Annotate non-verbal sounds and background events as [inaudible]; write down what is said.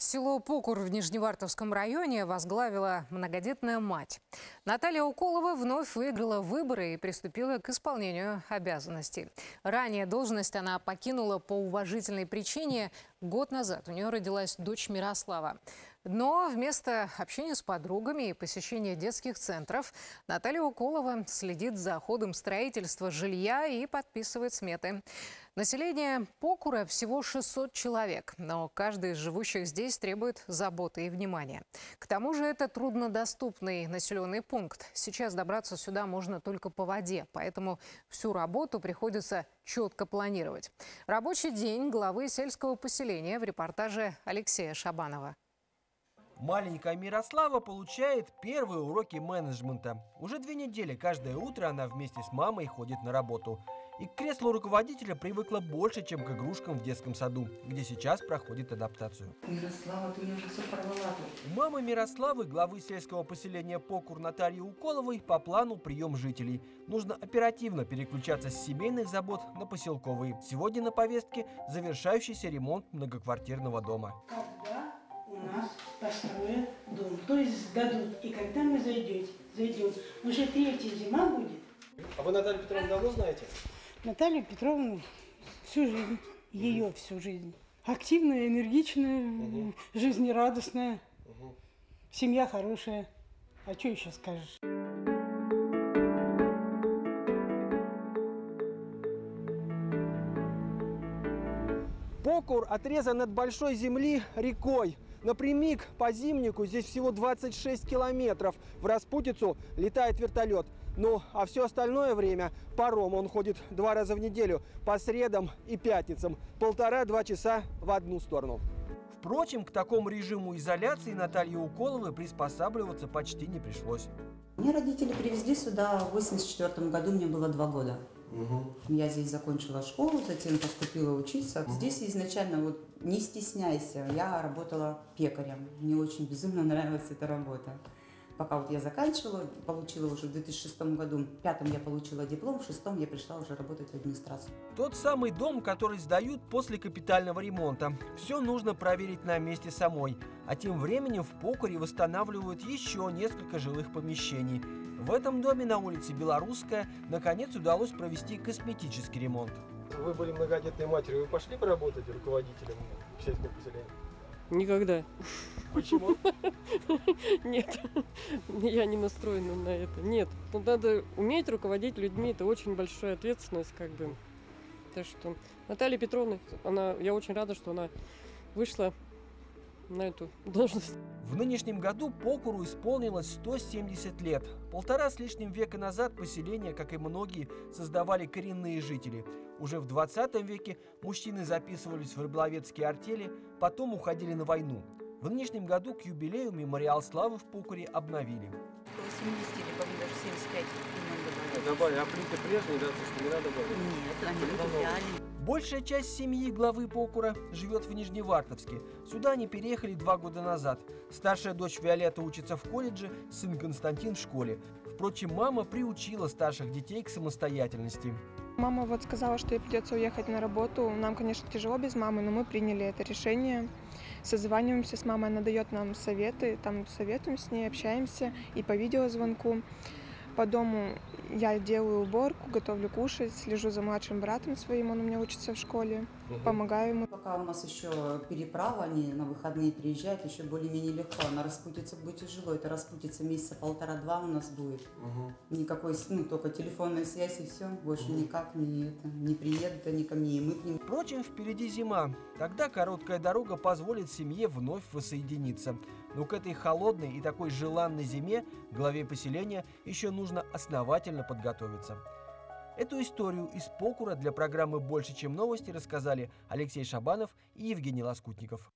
Село Покур в Нижневартовском районе возглавила многодетная мать. Наталья Уколова вновь выиграла выборы и приступила к исполнению обязанностей. Ранее должность она покинула по уважительной причине. Год назад у нее родилась дочь Мирослава. Но вместо общения с подругами и посещения детских центров Наталья Уколова следит за ходом строительства жилья и подписывает сметы. Население Покура всего 600 человек, но каждый из живущих здесь требует заботы и внимания. К тому же это труднодоступный населенный пункт. Сейчас добраться сюда можно только по воде, поэтому всю работу приходится четко планировать. Рабочий день главы сельского поселения в репортаже Алексея Шабанова. Маленькая Мирослава получает первые уроки менеджмента. Уже две недели каждое утро она вместе с мамой ходит на работу. И к креслу руководителя привыкла больше, чем к игрушкам в детском саду, где сейчас проходит адаптацию. Мирослава, ты мне уже все порвала У мамы Мирославы, главы сельского поселения Покур Натальи Уколовой, по плану прием жителей. Нужно оперативно переключаться с семейных забот на поселковые. Сегодня на повестке завершающийся ремонт многоквартирного дома. Когда построят дом, то есть сдадут, и когда мы зайдем, зайдем, уже третья зима будет. А вы Наталью Петровну давно знаете? Наталью Петровну всю жизнь, ее всю жизнь. Активная, энергичная, жизнерадостная, семья хорошая. А что еще скажешь? Покур отрезан от большой земли рекой. Напрямик по зимнику здесь всего 26 километров. В распутицу летает вертолет. Ну, а все остальное время паром. Он ходит два раза в неделю, по средам и пятницам. Полтора-два часа в одну сторону. Впрочем, к такому режиму изоляции Наталье Уколовой приспосабливаться почти не пришлось. Мне родители привезли сюда в 84 году, мне было два года. Я здесь закончила школу, затем поступила учиться. Здесь изначально, вот не стесняйся, я работала пекарем. Мне очень безумно [laughs] нравилась эта работа. Пока вот я заканчивала, получила уже в 2006 году, в пятом я получила диплом, в шестом я пришла уже работать в администрацию. Тот самый дом, который сдают после капитального ремонта. Все нужно проверить на месте самой. А тем временем в Покоре восстанавливают еще несколько жилых помещений. В этом доме на улице Белорусская наконец удалось провести косметический ремонт. Вы были многодетной матерью, вы пошли поработать руководителем сельского поселения? Никогда. Почему? [laughs] Нет, я не настроена на это. Нет, тут надо уметь руководить людьми, это очень большая ответственность, как бы. Так что Наталья Петровна, она, я очень рада, что она вышла на эту [laughs] должность. В нынешнем году Покуру исполнилось 170 лет. Полтора с лишним века назад поселение, как и многие, создавали коренные жители. Уже в 20 веке мужчины записывались в рыболовецкие артели, потом уходили на войну. В нынешнем году к юбилею мемориал славы в Покуре обновили. 80 или, по-моему, даже 75 Добавили, а плиты прежние, да, то, что не надо добавить? Нет, они выделяли. Большая часть семьи главы Покура живет в Нижневартовске. Сюда они переехали два года назад. Старшая дочь Виолетта учится в колледже, сын Константин в школе. Впрочем, мама приучила старших детей к самостоятельности. Мама вот сказала, что ей придется уехать на работу. Нам, конечно, тяжело без мамы, но мы приняли это решение. Созваниваемся с мамой, она дает нам советы, там советуем с ней, общаемся и по видеозвонку. По дому я делаю уборку, готовлю кушать, слежу за младшим братом своим, он у меня учится в школе, помогаю ему. Пока у нас еще переправа, они на выходные приезжают, еще более-менее легко. На распутице будет тяжело. Это распутица месяца полтора-два у нас будет. Никакой, ну, только телефонная связь и все. Больше никак не, это, не приедут они ко мне, и мы к ним. Впрочем, впереди зима. Тогда короткая дорога позволит семье вновь воссоединиться. Но к этой холодной и такой желанной зиме главе поселения еще нужно основательно подготовиться. Эту историю из Покура для программы «Больше, чем новости» рассказали Алексей Шабанов и Евгений Лоскутников.